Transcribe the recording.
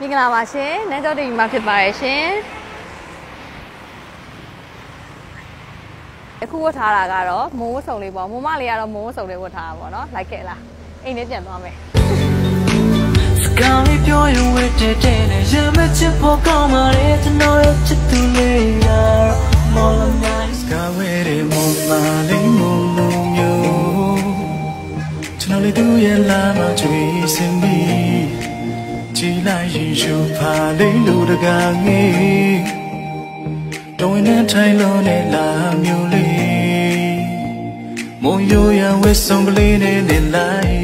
မင်္ဂလာပါရှင်နန်းကျော်တီမှာဖြစ်ပါရဲ့ရှင်အခုဝတ်ထားတာကတော့မိုးဝတ်စုံလေးပေါ့မိုးမလေးကတော့မိုးဝတ်စုံလေးဝတ်ထားတာပေါ့နော်လိုက်ခဲ့လားအိမ်ထဲပြန်သွားမယ်စကားလေးပြောရင်ဝတ်တဲ့တဲ့နဲ့ရမချစ်ဖို့ကောင်းပါလေကျွန်တော်ရဲ့ချစ်သူလေးရမော်လမြိုင်စကားဝဲတဲ့မော်မာလေးမုံမုံမျိုးကျွန်တော်လေးသူရဲ့လာမချွေးစင်ပြီး ကြည်လိုက်ရင်ရှူဖာလေးလူတကာငေးတော်ဝင်တဲ့ထိုင်လုံးနဲ့လာမျိုးလေးမုံရိုးရဝဲဆုံးကလေးနဲ့နေလိုက်တဲ့